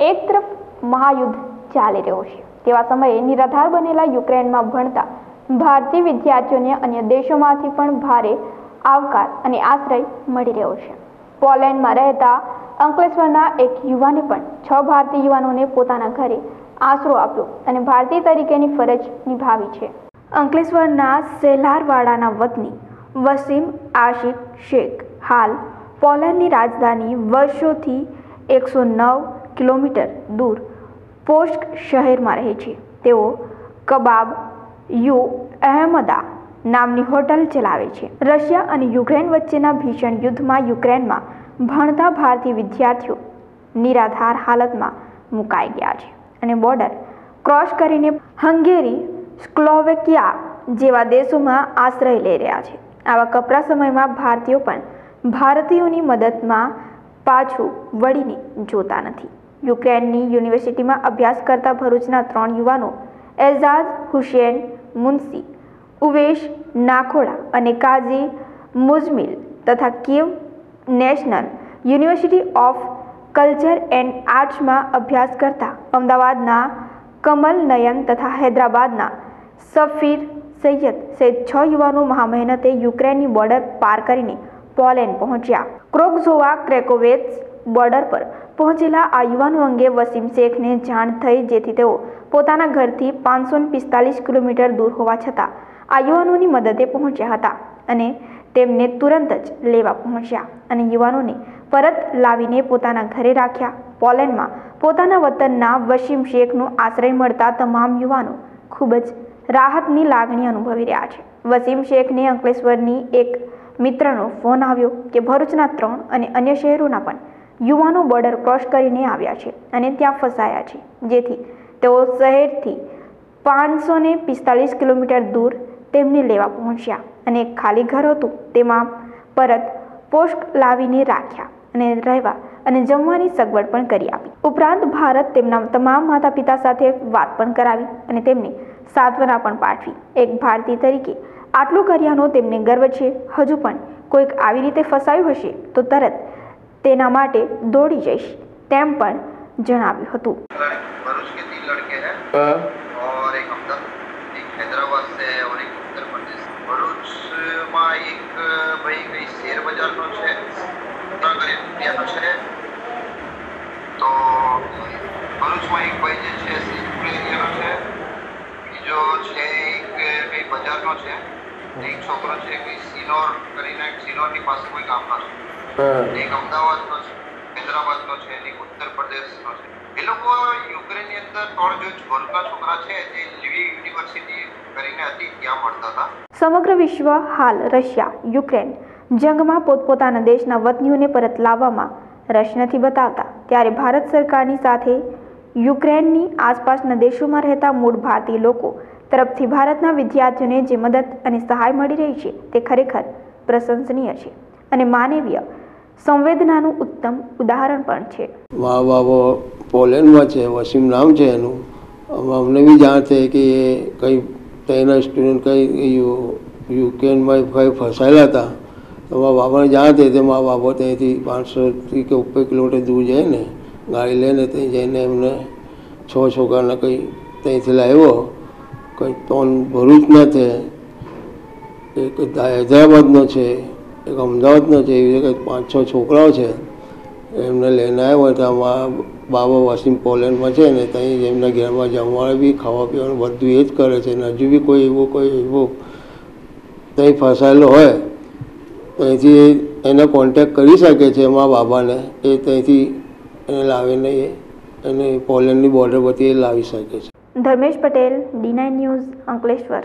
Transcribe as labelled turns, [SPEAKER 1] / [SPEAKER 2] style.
[SPEAKER 1] એક તરફ મહાયુદ્ધ ચાલી રહ્યો છે. તેવા સમયે નિરાધાર બનેલા યુક્રેનમાં ભણતા ભારતીય વિદ્યાર્થીઓને અન્ય દેશોમાંથી પણ ભારે આવકાર અને આશ્રય મળી રહ્યો છે. પોલેન્ડમાં રહેતા અંકલેશ્વરના એક યુવાને પણ છ ભારતીય યુવાનોને પોતાના ઘરે આશરો આપ્યો અને ભારતીય તરીકેની ફરજ નિભાવી છે. અંકલેશ્વરના સેલારવાડાના વતની વસીમ આશિક શેખ હાલ પોલેન્ડની રાજધાની વર્ષોથી એકસો નવ કિલોમીટર દૂર પોસ્ટ શહેરમાં રહે છે. તેઓ કબાબ યુ અહેમદા નામની હોટલ ચલાવે છે. રશિયા અને યુક્રેન વચ્ચેના ભીષણ યુદ્ધમાં યુક્રેનમાં ભણતા ભારતીય વિદ્યાર્થીઓ નિરાધાર હાલતમાં મુકાઈ ગયા છે અને બોર્ડર ક્રોસ કરીને હંગેરી, સ્લોવેકિયા જેવા દેશોમાં આશ્રય લઈ રહ્યા છે. આવા કપરા સમયમાં ભારતીયો પણ ભારતીયોની મદદમાં પાછું વળીને જોતા નથી. યુક્રેનની યુનિવર્સિટીમાં અભ્યાસ કરતા ભરૂચના ત્રણ યુવાનો, એઝાઝ, હુસેન મુનસી ઉવેશ, નાખોડા અને કાઝી મુઝમિલ તથા Kyiv national university of culture and આર્ટ્સમાં અભ્યાસ કરતા અમદાવાદના કમલ નયન તથા હૈદરાબાદના સફીર સૈયદ સહિત છ યુવાનો મહામહેનતે યુક્રેનની બોર્ડર પાર કરીને પોલેન્ડ પહોંચ્યા. ક્રોકઝોવા ક્રેકોવેત્સ બોર્ડર પર પહોંચેલા આ યુવાનો અંગે વસીમ શેખને જાણ થઈ જેથી તેઓ પોતાના ઘરથી પાંચસો પિસ્તાલીસ કિલોમીટર દૂર હોવા છતાં આ યુવાનોની મદદે પહોંચ્યા હતા અને તેમને તુરંત જ લેવા પહોંચ્યા અને યુવાનોને પરત લાવીને પોતાના ઘરે રાખ્યા. પોલેન્ડમાં પોતાના વતનના વસીમ શેખનો આશ્રય મળતા તમામ યુવાનો ખૂબ જ રાહતની લાગણી અનુભવી રહ્યા છે. વસીમ શેખને અંકલેશ્વરની એક મિત્રનો ફોન આવ્યો કે ભરૂચના ત્રણ અને અન્ય શહેરોના પણ યુવાનો બોર્ડર ક્રોસ કરીને આવ્યા છે અને ત્યાં ફસાયા છે. જેથી તેઓ શહેરથી પાંચસો ને પિસ્તાલીસ કિલોમીટર દૂર તેમને લેવા પહોંચ્યા અને એક ખાલી ઘર હતું તેમાં પરત પોસ્ટ લાવીને રાખ્યા અને રહેવા અને જમવાની સગવડ પણ કરી આપી. ઉપરાંત ભારત તેમના તમામ માતા પિતા સાથે વાત પણ કરાવી અને તેમને સાંત્વના પણ પાઠવી. એક ભારતીય તરીકે આટલું કર્યાનો તેમને ગર્વ છે. હજુ પણ કોઈક આવી રીતે ફસાયું હશે તો તરત તેના માટે દોડી જઈશ તેમ પણ જણાવ્યું હતું.
[SPEAKER 2] તો ભરૂચમાં એક ભાઈ જે છે સિદ્ધપુર છે બીજો છે એક ભાઈ બજારનો છે એક છોકરો છે કે સિનોર કરીને સિનોરની પાસે કોઈ કામનો છે એક અમદાવાદનો છે હૈદરાબાદનો છે એક ઉત્તર પ્રદેશનો છે. એ લોકો યુક્રેનની અંદર ત્રણ જો ભરૂચના છોકરા છે જે લીવી યુનિવર્સિટી કરીને હતી ત્યાં મળતા હતા.
[SPEAKER 1] સમગ્ર વિશ્વ હાલ રશિયા યુક્રેન જંગમાં પોતપોતાના દેશના વતનીઓને પરત લાવવામાં રસ નથી બતાવતા. ત્યારે ભારત સરકારની સાથે યુક્રેનની આસપાસના દેશોમાં રહેતા મૂળ ભારતીય લોકો તરફથી ભારતના વિદ્યાર્થીઓને જે મદદ અને સહાય મળી રહી છે તે ખરેખર પ્રશંસનીય છે અને માનવીય સંવેદનાનું ઉત્તમ ઉદાહરણ પણ છે.
[SPEAKER 3] મા બાબો પોલેન્ડમાં છે, વસીમ નામ છે એનું. અમને બી જાણ થઈ કે એ કંઈ ત્યાંના સ્ટુડન્ટ કંઈ યુકેનમાં કંઈ ફસાયેલા હતા. તો મારા બાપાને જાણ થઈ તે મારા બાબા ત્યાંથી પાંચસોથી કે ઉપર કિલોમીટર દૂર જઈને, ગાડી લઈને ત્યાં જઈને એમને છ છોકરાને કંઈ ત્યાંથી લાવ્યો. કંઈ ત્રણ ભરૂચના છે, એક હૈદરાબાદનો છે એક અમદાવાદનો છે, એવી રીતે પાંચ છ છોકરાઓ છે, એમને લઈને આવ્યો તો અમારા બાબા વસીમ પોલેન્ડમાં છે ને ત્યાં એમના ઘરમાં જમવાનું બી, ખાવા પીવાનું બધું એ જ કરે છે. ને હજુ બી કોઈ એવો કોઈ એવો ત્યાં ફસાયેલો હોય ત્યાંથી એને કોન્ટેક કરી શકે છે એમાં બાબાને, એ ત્યાંથી એને લાવીને એ, એને પોલેન્ડની બોર્ડર પરથી એ લાવી શકે છે.
[SPEAKER 1] Dharmesh Patel, D news, Ankleshwar.